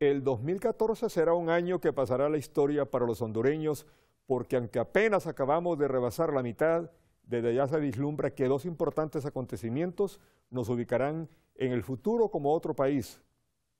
El 2014 será un año que pasará la historia para los hondureños porque aunque apenas acabamos de rebasar la mitad, desde ya se vislumbra que dos importantes acontecimientos nos ubicarán en el futuro como otro país.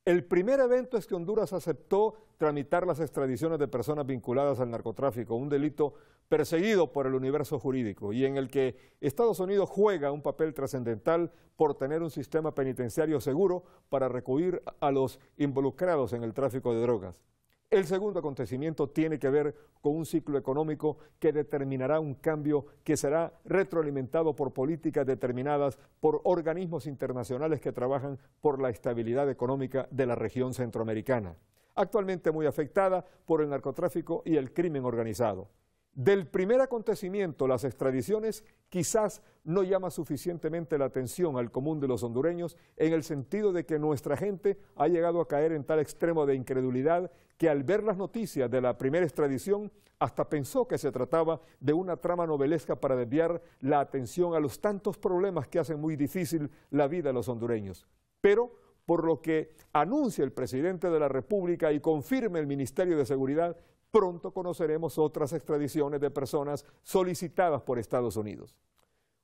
El primer evento es que Honduras aceptó tramitar las extradiciones de personas vinculadas al narcotráfico, un delito perseguido por el universo jurídico y en el que Estados Unidos juega un papel trascendental por tener un sistema penitenciario seguro para recurrir a los involucrados en el tráfico de drogas. El segundo acontecimiento tiene que ver con un ciclo económico que determinará un cambio que será retroalimentado por políticas determinadas por organismos internacionales que trabajan por la estabilidad económica de la región centroamericana, actualmente muy afectada por el narcotráfico y el crimen organizado. Del primer acontecimiento, las extradiciones, quizás no llama suficientemente la atención al común de los hondureños en el sentido de que nuestra gente ha llegado a caer en tal extremo de incredulidad que al ver las noticias de la primera extradición hasta pensó que se trataba de una trama novelesca para desviar la atención a los tantos problemas que hacen muy difícil la vida de los hondureños. Pero por lo que anuncia el presidente de la República y confirme el Ministerio de Seguridad, pronto conoceremos otras extradiciones de personas solicitadas por Estados Unidos.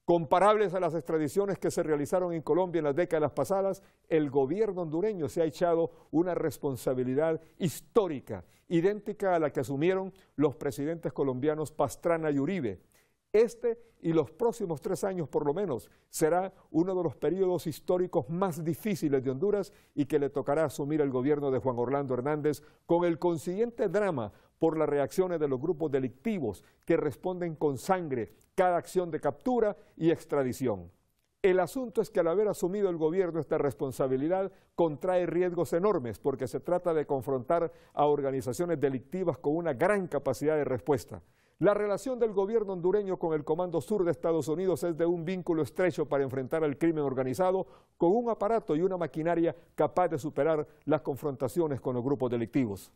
Comparables a las extradiciones que se realizaron en Colombia en las décadas pasadas, el gobierno hondureño se ha echado una responsabilidad histórica, idéntica a la que asumieron los presidentes colombianos Pastrana y Uribe, este y los próximos tres años por lo menos será uno de los periodos históricos más difíciles de Honduras y que le tocará asumir el gobierno de Juan Orlando Hernández con el consiguiente drama por las reacciones de los grupos delictivos que responden con sangre cada acción de captura y extradición. El asunto es que al haber asumido el gobierno esta responsabilidad contrae riesgos enormes porque se trata de confrontar a organizaciones delictivas con una gran capacidad de respuesta. La relación del gobierno hondureño con el Comando Sur de Estados Unidos es de un vínculo estrecho para enfrentar al crimen organizado con un aparato y una maquinaria capaz de superar las confrontaciones con los grupos delictivos.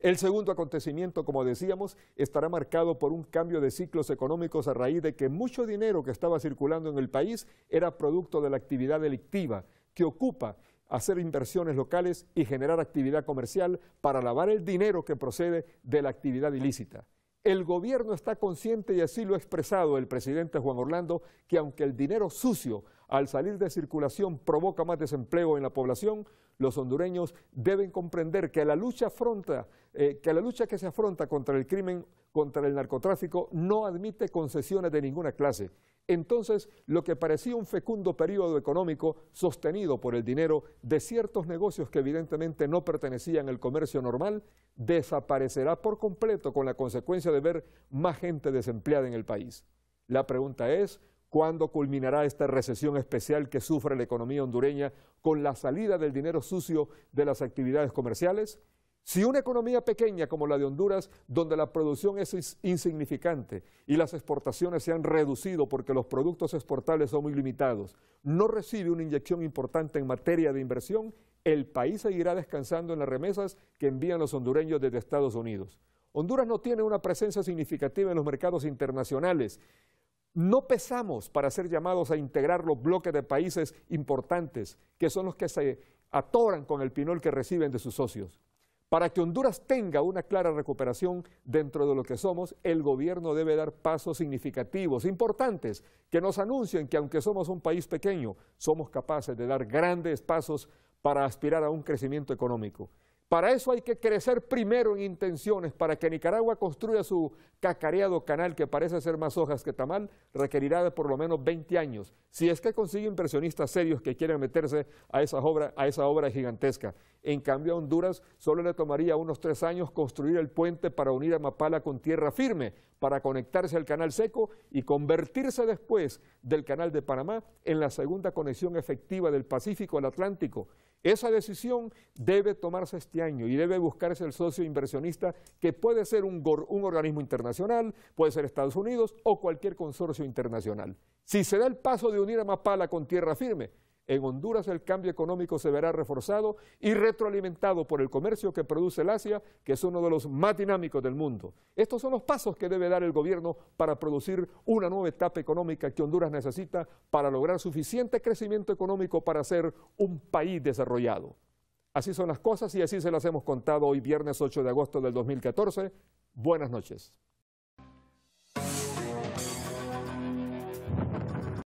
El segundo acontecimiento, como decíamos, estará marcado por un cambio de ciclos económicos a raíz de que mucho dinero que estaba circulando en el país era producto de la actividad delictiva que ocupa hacer inversiones locales y generar actividad comercial para lavar el dinero que procede de la actividad ilícita. El gobierno está consciente, y así lo ha expresado el presidente Juan Orlando, que aunque el dinero sucio al salir de circulación provoca más desempleo en la población, los hondureños deben comprender que la lucha, eh, que que se afronta contra el crimen, contra el narcotráfico, no admite concesiones de ninguna clase. Entonces, lo que parecía un fecundo periodo económico sostenido por el dinero de ciertos negocios que evidentemente no pertenecían al comercio normal, desaparecerá por completo con la consecuencia de ver más gente desempleada en el país. La pregunta es, ¿cuándo culminará esta recesión especial que sufre la economía hondureña con la salida del dinero sucio de las actividades comerciales? Si una economía pequeña como la de Honduras, donde la producción es insignificante y las exportaciones se han reducido porque los productos exportables son muy limitados, no recibe una inyección importante en materia de inversión, el país seguirá descansando en las remesas que envían los hondureños desde Estados Unidos. Honduras no tiene una presencia significativa en los mercados internacionales. No pesamos para ser llamados a integrar los bloques de países importantes, que son los que se atoran con el pinol que reciben de sus socios. Para que Honduras tenga una clara recuperación dentro de lo que somos, el gobierno debe dar pasos significativos, importantes, que nos anuncien que aunque somos un país pequeño, somos capaces de dar grandes pasos para aspirar a un crecimiento económico. Para eso hay que crecer primero en intenciones. Para que Nicaragua construya su cacareado canal, que parece ser más hojas que tamal, requerirá de por lo menos 20 años. Si es que consigue inversionistas serios que quieran meterse a esa obra, a esa obra gigantesca. En cambio, a Honduras solo le tomaría unos tres años construir el puente para unir a Mapala con tierra firme, para conectarse al canal seco y convertirse después del canal de Panamá en la segunda conexión efectiva del Pacífico al Atlántico. Esa decisión debe tomarse este año y debe buscarse el socio inversionista que puede ser un, un, organismo internacional, puede ser Estados Unidos o cualquier consorcio internacional. Si se da el paso de unir a Mapala con tierra firme, en Honduras el cambio económico se verá reforzado y retroalimentado por el comercio que produce el Asia, que es uno de los más dinámicos del mundo. Estos son los pasos que debe dar el gobierno para producir una nueva etapa económica que Honduras necesita para lograr suficiente crecimiento económico para ser un país desarrollado. Así son las cosas y así se las hemos contado hoy viernes 8 de agosto del 2014. Buenas noches.